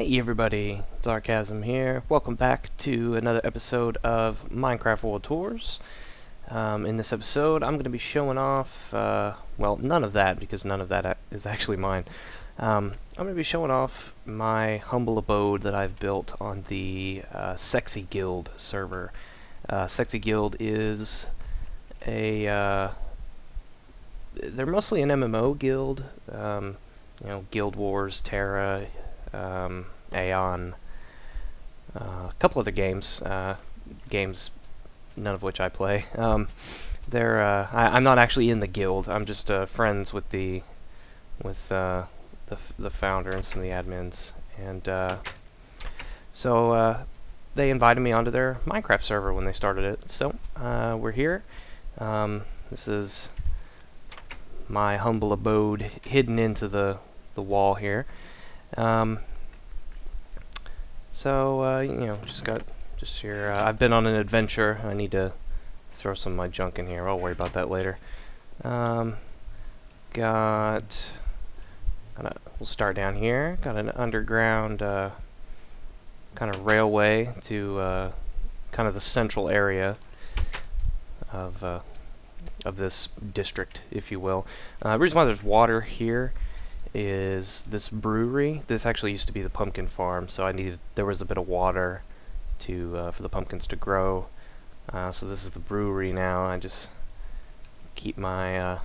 Hey everybody, Zarkazm here. Welcome back to another episode of Minecraft World Tours. Um, in this episode, I'm going to be showing off, uh, well, none of that, because none of that is actually mine. Um, I'm going to be showing off my humble abode that I've built on the uh, Sexy Guild server. Uh, Sexy Guild is a, uh, they're mostly an MMO guild, um, you know, Guild Wars, TERA, um, Aion, uh, a couple other games, uh, games none of which I play. Um, they're uh, I, am not actually in the guild. I'm just uh, friends with the with uh, the the founder and some of the admins, and uh, so they invited me onto their Minecraft server when they started it. So we're here. Um, this is my humble abode hidden into the the wall here. Um, so, uh, you know, just got, just here, uh, I've been on an adventure. I need to throw some of my junk in here. I'll worry about that later. Um, got, gonna, we'll start down here. Got an underground, uh, kind of railway to, uh, kind of the central area of, uh, of this district, if you will. Uh, the reason why there's water here is this brewery. This actually used to be the pumpkin farm, so I needed there was a bit of water to uh, for the pumpkins to grow. Uh, so this is the brewery now. I just keep my uh,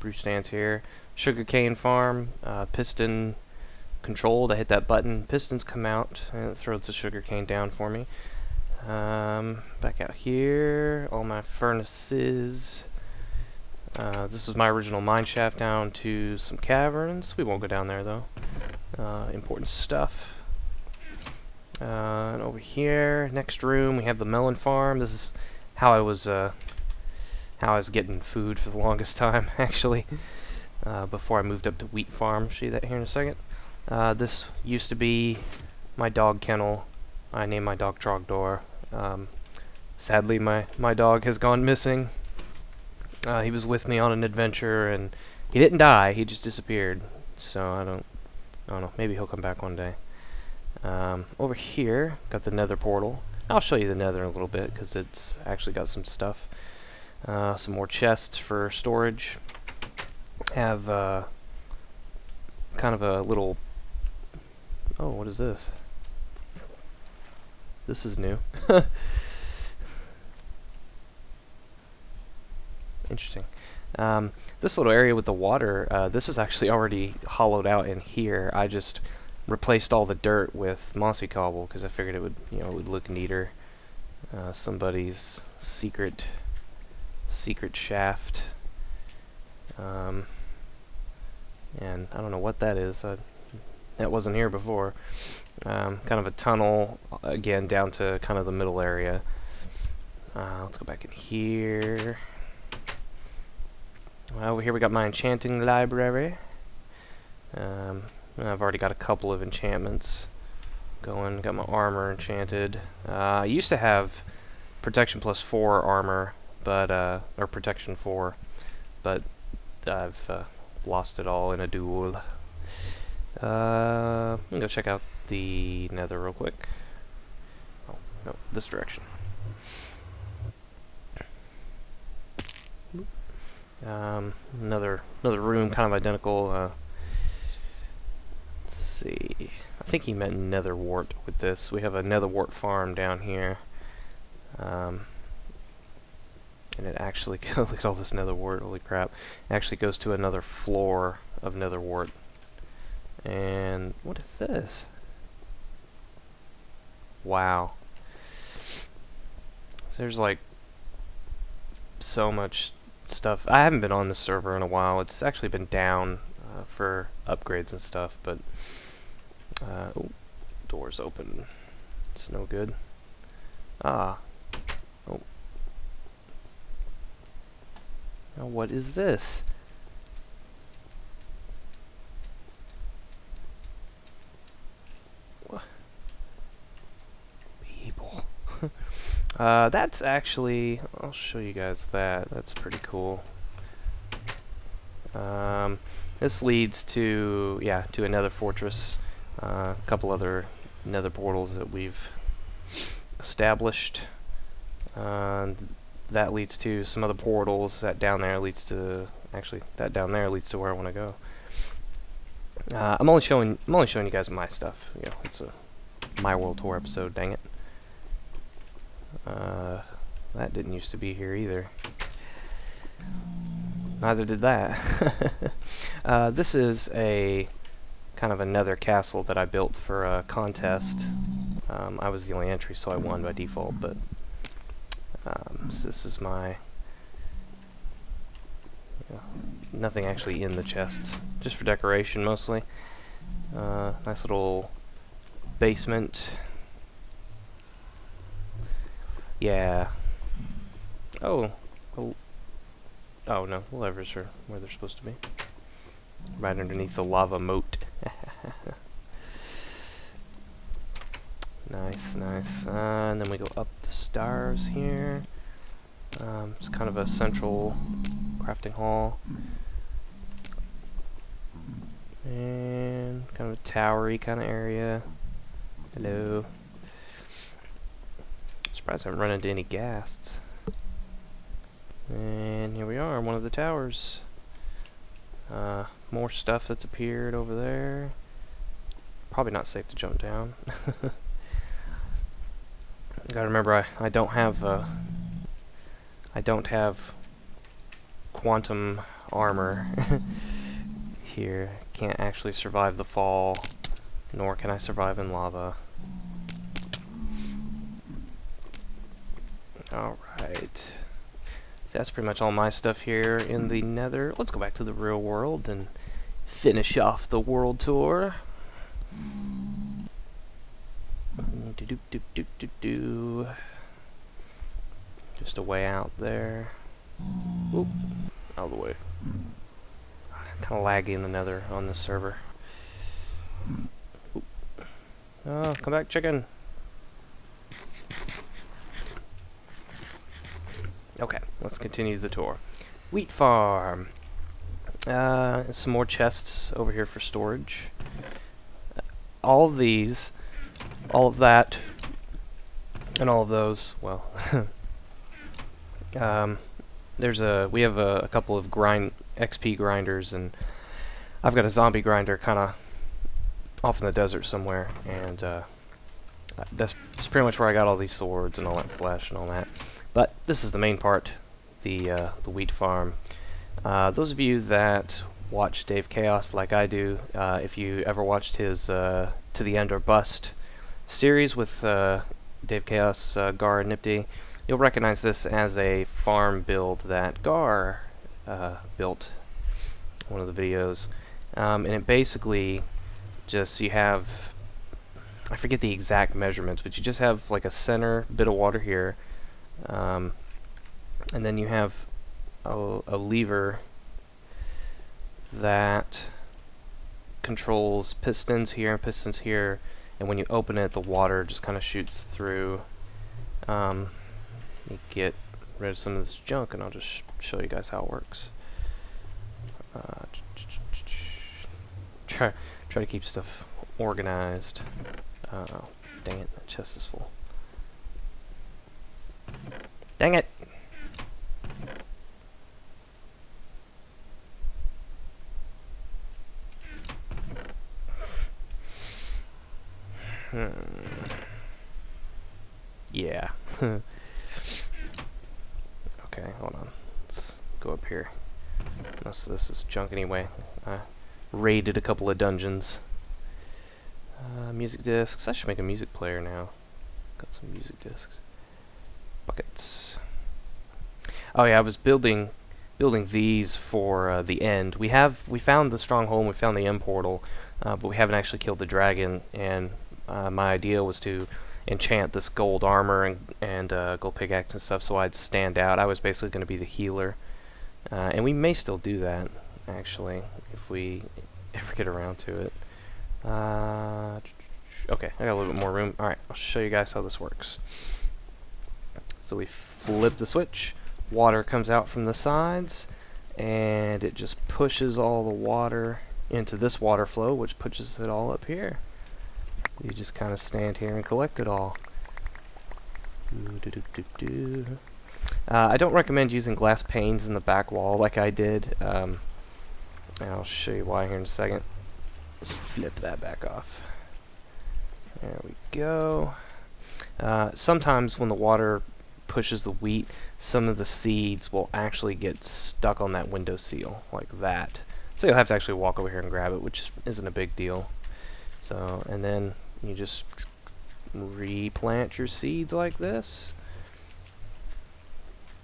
brew stands here. Sugarcane farm, uh, piston controlled. I hit that button, pistons come out, and it throws the sugarcane down for me. Um, back out here, all my furnaces. Uh, this is my original mine shaft down to some caverns. We won't go down there though. Uh, important stuff. Uh, and over here, next room, we have the melon farm. This is how I was uh, how I was getting food for the longest time, actually. Uh, before I moved up to wheat farm. See that here in a second. This used to be my dog kennel. I named my dog Trogdor. Um, sadly, my my dog has gone missing. Uh, he was with me on an adventure, and he didn't die. He just disappeared. So I don't, I don't know. Maybe he'll come back one day. Um, over here, got the Nether portal. I'll show you the Nether in a little bit because it's actually got some stuff. Uh, some more chests for storage. Have uh, kind of a little. Oh, what is this? This is new. Interesting. Um, this little area with the water, uh, this is actually already hollowed out in here. I just replaced all the dirt with mossy cobble because I figured it would, you know, it would look neater. Uh, somebody's secret, secret shaft. Um, and I don't know what that is. I, that wasn't here before. Um, kind of a tunnel, again, down to kind of the middle area. Uh, let's go back in here. Over here we got my enchanting library. Um, I've already got a couple of enchantments going. Got my armor enchanted. Uh, I used to have protection plus 4 armor, but uh, or protection 4, but I've uh, lost it all in a duel. Uh, let me go check out the nether real quick. Oh, no, this direction. Um, another another room, kind of identical. Uh, let's see. I think he meant nether wart with this. We have a nether wart farm down here. Um, and it actually look at all this nether wart. Holy crap! It actually goes to another floor of nether wart. And what is this? Wow. So there's like so much stuff. I haven't been on the server in a while. It's actually been down uh, for upgrades and stuff, but uh, oh, doors open. It's no good. Ah. Oh. Now what is this? What? People. Uh, that's actually, I'll show you guys that. That's pretty cool. Um, this leads to, yeah, to another fortress. Uh, a couple other nether portals that we've established. Uh, that leads to some other portals. That down there leads to actually that down there leads to where I want to go. Uh, I'm only showing I'm only showing you guys my stuff. You know, it's a my world tour episode. Dang it. That didn't used to be here either. Neither did that. uh, this is a kind of another castle that I built for a contest. Um, I was the only entry, so I won by default, but um, so this is my... nothing actually in the chests, just for decoration mostly. Uh, nice little basement. Yeah. Oh. oh. Oh no, levers are where they're supposed to be. Right underneath the lava moat. nice, nice. Uh, and then we go up the stairs here. Um, it's kind of a central crafting hall. And kind of a towery kind of area. Hello. Surprised I haven't run into any ghasts. And here we are, one of the towers. Uh, more stuff that's appeared over there. Probably not safe to jump down. Gotta remember, I, I don't have, uh, I don't have quantum armor here. Can't actually survive the fall, nor can I survive in lava. Alright. So that's pretty much all my stuff here in the nether. Let's go back to the real world and finish off the world tour. Do do do do do do. Just a way out there. Oop, out of the way. Kind of laggy in the nether on this server. Oh, come back, chicken. Okay, let's continue the tour. Wheat farm. Uh, some more chests over here for storage. All of these, all of that, and all of those, well, um, there's a, we have a, a, couple of grind, XP grinders, and I've got a zombie grinder kind of off in the desert somewhere, and uh, that's, that's pretty much where I got all these swords and all that flesh and all that. But this is the main part, the uh, the wheat farm. Uh, those of you that watch Dave Chaos like I do, uh, if you ever watched his uh, To the End or Bust series with uh, Dave Chaos, uh, Gar, and Nipty, you'll recognize this as a farm build that Gar built one of the videos. Um, and it basically just, you have, I forget the exact measurements, but you just have like a center bit of water here, um, and then you have a, a lever that controls pistons here and pistons here. And when you open it the water just kind of shoots through. Um, you get rid of some of this junk and I'll just sh show you guys how it works. Uh, try try to keep stuff organized. Uh, dang it, the chest is full Dang it! Hmm. Yeah. okay, hold on. Let's go up here. Most of this is junk anyway. I raided a couple of dungeons. Uh, music discs. I should make a music player now. Got some music discs buckets. Oh yeah, I was building building these for uh, the end. We have we found the stronghold, we found the end portal, uh, but we haven't actually killed the dragon. And uh, my idea was to enchant this gold armor and and uh, gold pickaxe and stuff, so I'd stand out. I was basically going to be the healer, uh, and we may still do that actually if we ever get around to it. Uh, okay, I got a little bit more room. All right, I'll show you guys how this works. So we flip the switch, water comes out from the sides, and it just pushes all the water into this water flow, which pushes it all up here. You just kind of stand here and collect it all. Uh, I don't recommend using glass panes in the back wall like I did. Um, I'll show you why here in a second. Flip that back off. There we go. Uh, sometimes when the water pushes the wheat, some of the seeds will actually get stuck on that window seal, like that. So you'll have to actually walk over here and grab it, which isn't a big deal. So, and then you just replant your seeds like this.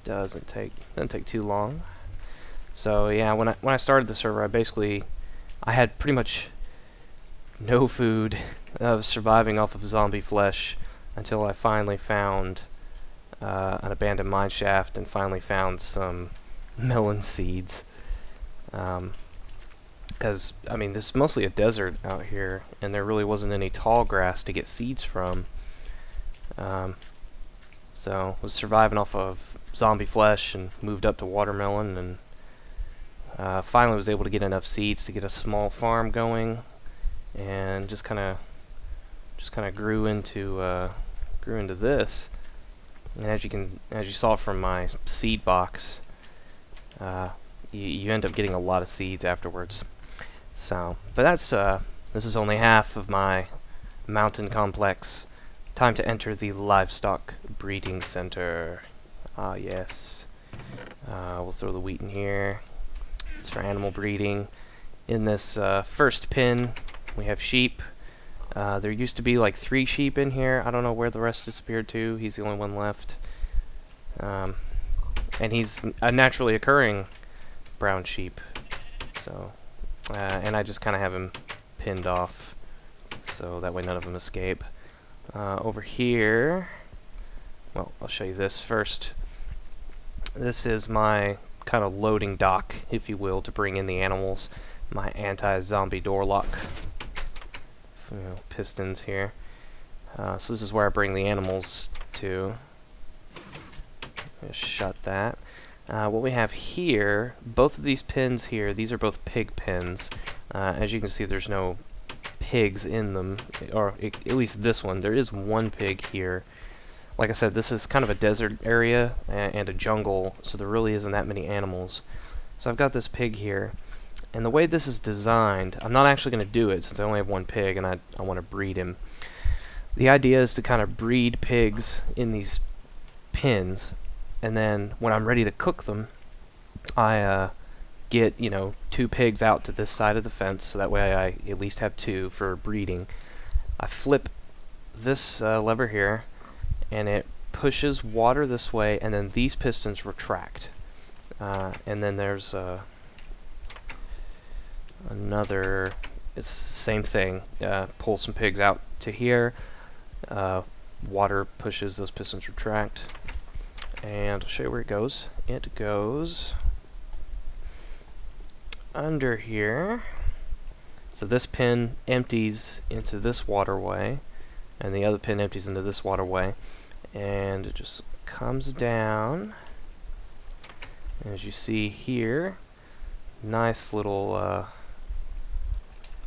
Doesn't take doesn't take too long. So yeah, when I when I started the server, I basically I had pretty much no food. I was uh, surviving off of zombie flesh until I finally found uh, an abandoned mine shaft and finally found some melon seeds. Because, um, I mean, this is mostly a desert out here, and there really wasn't any tall grass to get seeds from. Um, so, was surviving off of zombie flesh and moved up to watermelon, and uh, finally was able to get enough seeds to get a small farm going, and just kind of just kind of grew into uh, grew into this. And as you can, as you saw from my seed box, uh, you, you end up getting a lot of seeds afterwards. So, but that's uh, this is only half of my mountain complex. Time to enter the livestock breeding center. Ah, yes. Uh, we'll throw the wheat in here. It's for animal breeding. In this uh, first pen, we have sheep. Uh, there used to be like three sheep in here. I don't know where the rest disappeared to. He's the only one left. Um, and he's a naturally occurring brown sheep. So, uh, and I just kind of have him pinned off so that way none of them escape. Uh, over here, well, I'll show you this first. This is my kind of loading dock, if you will, to bring in the animals. My anti-zombie door lock you know, pistons here. Uh, so this is where I bring the animals to. Just shut that. Uh, what we have here, both of these pins here, these are both pig pins. Uh, as you can see, there's no pigs in them, or at least this one. There is one pig here. Like I said, this is kind of a desert area and a jungle, so there really isn't that many animals. So I've got this pig here. And the way this is designed, I'm not actually going to do it since I only have one pig and I, I want to breed him. The idea is to kind of breed pigs in these pens and then when I'm ready to cook them, I uh, get, you know, two pigs out to this side of the fence, so that way I at least have two for breeding. I flip this uh, lever here, and it pushes water this way, and then these pistons retract. Uh, and then there's... Uh, another it's the same thing uh, pull some pigs out to here uh, water pushes those pistons retract and I'll show you where it goes. It goes under here. So this pin empties into this waterway and the other pin empties into this waterway and it just comes down. As you see here nice little uh,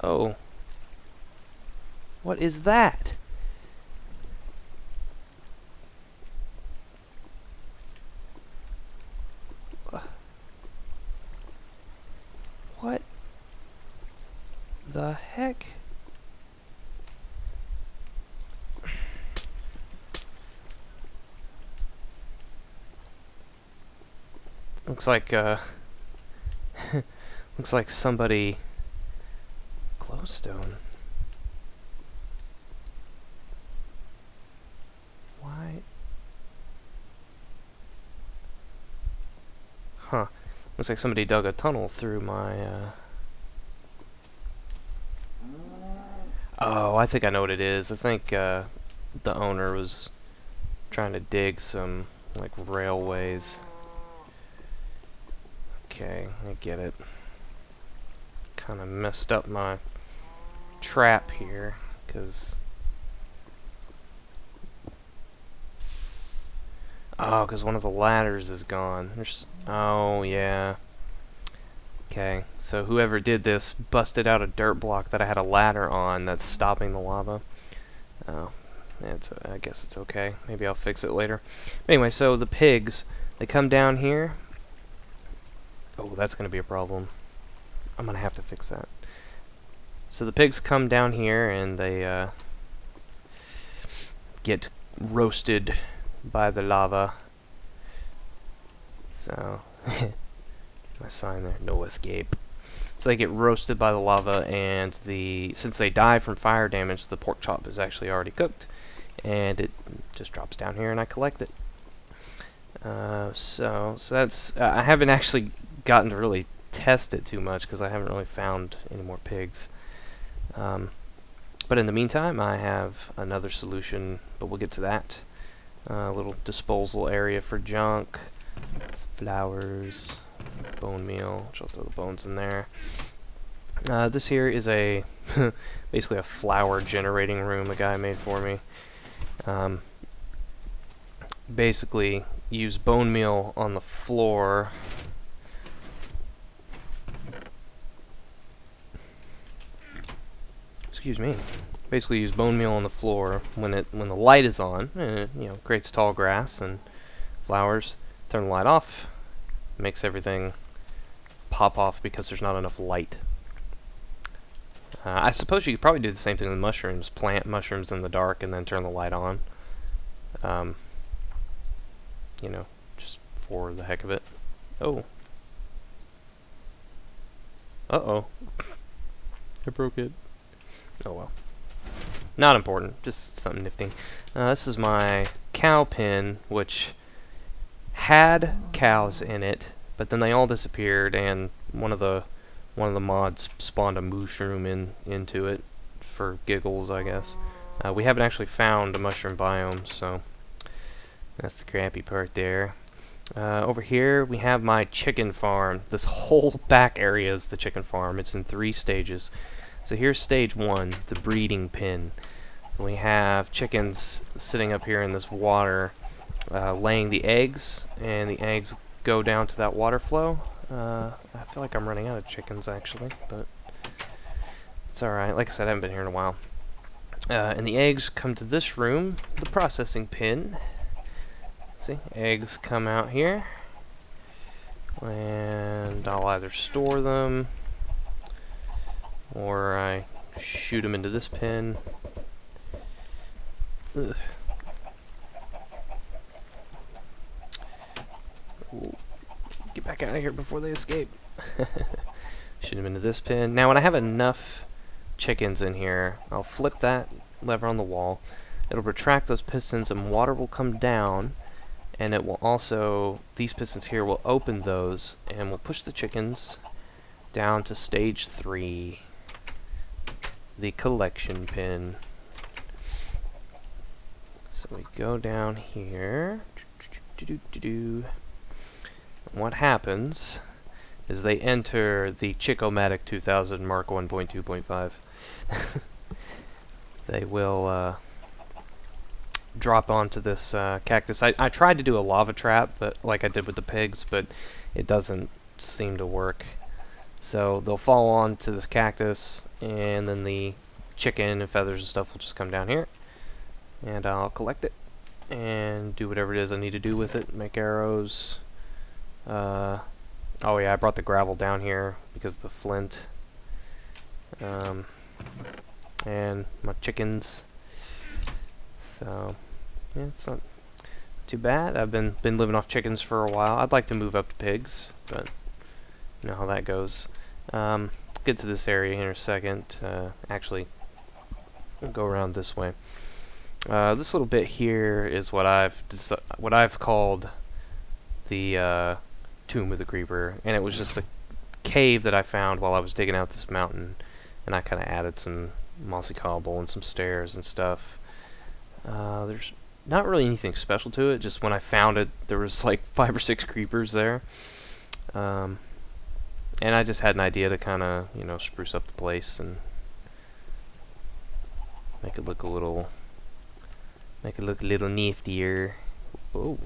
Oh. What is that? What the heck? Looks like, uh, looks like somebody glowstone. Why? Huh. Looks like somebody dug a tunnel through my, uh... Oh, I think I know what it is. I think, uh, the owner was trying to dig some, like, railways. Okay, I get it. Kind of messed up my trap here because oh because one of the ladders is gone There's, oh yeah okay so whoever did this busted out a dirt block that I had a ladder on that's stopping the lava Oh, it's, I guess it's okay. Maybe I'll fix it later. Anyway, so the pigs, they come down here. Oh, that's going to be a problem. I'm going to have to fix that. So the pigs come down here and they uh, get roasted by the lava. So, my sign there, no escape. So they get roasted by the lava, and the since they die from fire damage, the pork chop is actually already cooked, and it just drops down here, and I collect it. Uh, so, so that's uh, I haven't actually gotten to really test it too much because I haven't really found any more pigs. Um, but in the meantime, I have another solution, but we'll get to that. A uh, little disposal area for junk, flowers, bone meal, which I'll throw the bones in there. Uh, this here is a basically a flower generating room a guy made for me. Um, basically, use bone meal on the floor. Excuse me. Basically, use bone meal on the floor when it when the light is on. And it, you know, creates tall grass and flowers. Turn the light off. Makes everything pop off because there's not enough light. Uh, I suppose you could probably do the same thing with mushrooms. Plant mushrooms in the dark and then turn the light on. Um, you know, just for the heck of it. Oh. Uh-oh. I broke it. Oh well. Not important, just something nifty. Uh, this is my cow pen, which had cows in it but then they all disappeared, and one of the one of the mods spawned a mushroom in into it for giggles, I guess. Uh, we haven't actually found a mushroom biome, so that's the crappy part there. Uh, over here, we have my chicken farm. This whole back area is the chicken farm. It's in three stages. So here's stage one, the breeding pen. So we have chickens sitting up here in this water, uh, laying the eggs, and the eggs go down to that water flow. Uh, I feel like I'm running out of chickens, actually, but it's alright. Like I said, I haven't been here in a while. Uh, and the eggs come to this room, the processing pin. See, eggs come out here. And I'll either store them, or I shoot them into this pin. Ugh. Get back out of here before they escape. Shoot them into this pin. Now when I have enough chickens in here, I'll flip that lever on the wall. It'll retract those pistons and water will come down and it will also, these pistons here will open those and we'll push the chickens down to stage 3, the collection pin. So we go down here. What happens is they enter the Chick-O-Matic 2000 Mark 1.2.5. they will uh, drop onto this uh, cactus. I, I tried to do a lava trap, but like I did with the pigs, but it doesn't seem to work. So they'll fall onto this cactus, and then the chicken and feathers and stuff will just come down here, and I'll collect it and do whatever it is I need to do with it. Make arrows, uh, oh yeah, I brought the gravel down here because the flint. Um, and my chickens. So, yeah, it's not too bad. I've been been living off chickens for a while. I'd like to move up to pigs, but know how that goes. Um, get to this area in a second. Uh, actually, go around this way. Uh, this little bit here is what I've what I've called the uh, Tomb of the Creeper, and it was just a cave that I found while I was digging out this mountain, and I kind of added some mossy cobble and some stairs and stuff. Uh, there's not really anything special to it, just when I found it, there was like five or six creepers there. Um, and I just had an idea to kind of, you know, spruce up the place and make it look a little, make it look a little niftier. Oh.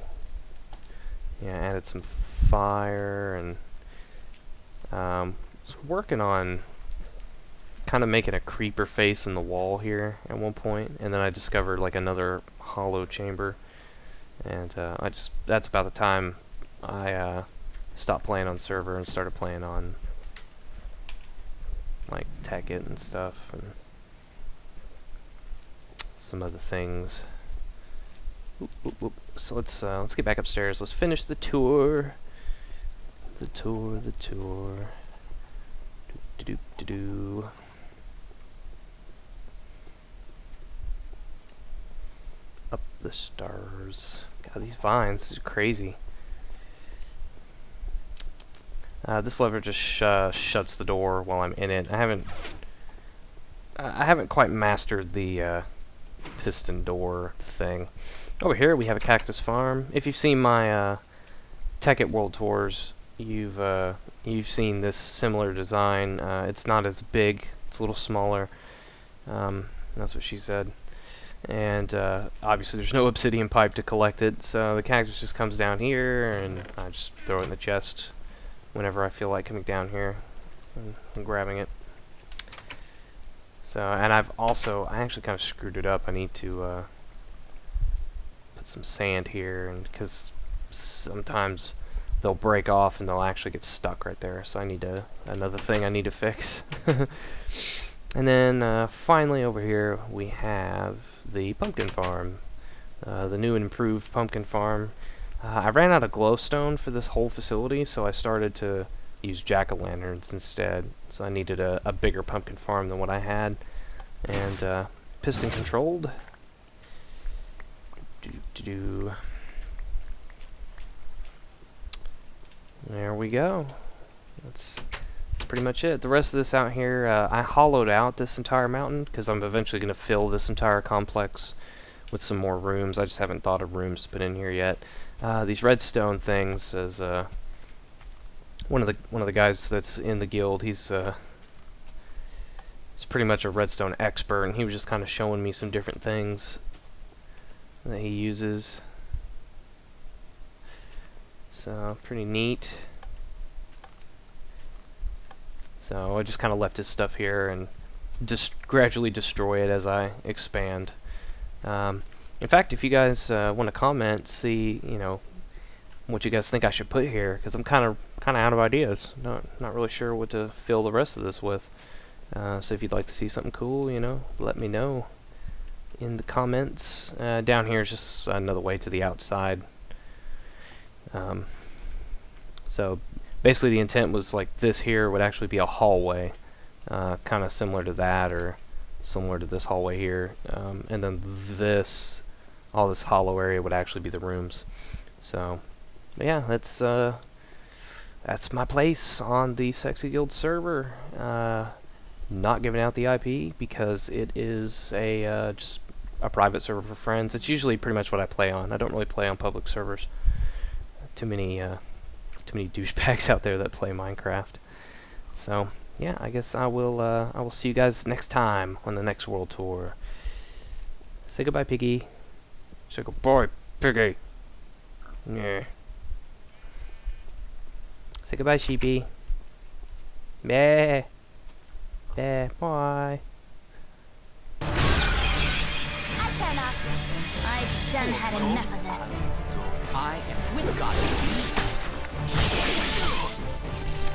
Yeah, added some fire and um, was working on kind of making a creeper face in the wall here at one point, and then I discovered like another hollow chamber, and uh, I just that's about the time I uh, stopped playing on server and started playing on like Tekkit and stuff and some other things. Oop, oop, oop. So let's uh, let's get back upstairs. Let's finish the tour. The tour, the tour. Do do do do. Up the stars. God, these vines are crazy. Uh, this lever just sh uh, shuts the door while I'm in it. I haven't I haven't quite mastered the uh, piston door thing. Over here we have a cactus farm. If you've seen my uh, Tekkit World Tours, you've uh, you've seen this similar design. Uh, it's not as big; it's a little smaller. Um, that's what she said. And uh, obviously, there's no obsidian pipe to collect it, so the cactus just comes down here, and I just throw it in the chest whenever I feel like coming down here and, and grabbing it. So, and I've also, I actually kind of screwed it up. I need to uh, put some sand here, because sometimes they'll break off and they'll actually get stuck right there. So I need to, another thing I need to fix. and then uh, finally over here we have the pumpkin farm. Uh, the new and improved pumpkin farm. Uh, I ran out of glowstone for this whole facility, so I started to use jack-o'-lanterns instead. So I needed a, a, bigger pumpkin farm than what I had. And uh, piston controlled. Do, do, do. There we go. That's, pretty much it. The rest of this out here, uh, I hollowed out this entire mountain because I'm eventually going to fill this entire complex with some more rooms. I just haven't thought of rooms to put in here yet. Uh, these redstone things, as uh, one of the one of the guys that's in the guild, he's uh, he's pretty much a redstone expert, and he was just kind of showing me some different things that he uses. So, pretty neat. So, I just kind of left his stuff here and just gradually destroy it as I expand. Um, in fact, if you guys uh, want to comment, see, you know, what you guys think I should put here, because I'm kind of kind of out of ideas. Not not really sure what to fill the rest of this with. Uh, so if you'd like to see something cool, you know, let me know in the comments. Uh, down here is just another way to the outside. Um, so basically the intent was like this here would actually be a hallway, uh, kind of similar to that or similar to this hallway here. Um, and then this, all this hollow area would actually be the rooms. So yeah, that's uh, that's my place on the Sexy Guild server. Uh, not giving out the IP because it is a uh, just a private server for friends. It's usually pretty much what I play on. I don't really play on public servers too many uh, too many douchebags out there that play Minecraft. So yeah, I guess I will uh, I will see you guys next time on the next world tour. Say goodbye, Piggy. Say goodbye, Piggy. Yeah. Say goodbye, Sheepy. Yeah. Yeah. Bye. I cannot. I've done had enough of this. I am with God.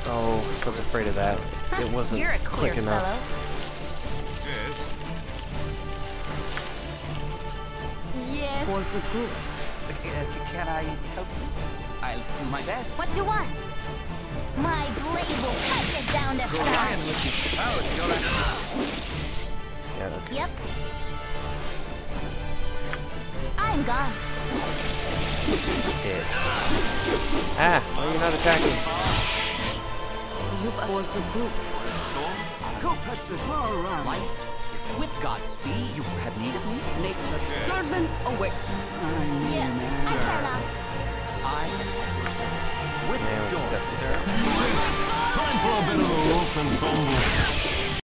Oh, I was afraid of that. It wasn't quick enough. fellow. Yes. for the good. Uh, can I help you? I'll do my best. What you want? My blade will cut you down to size. Yeah, okay. Yep. I'm gone. Dead. Ah, why are you not attacking? You for the good. Go, Pestus, all around. With Godspeed, you have need of me. Nature's servant awaits. I yes, I care not. I with yeah, joy. Time for a bit of a rope and.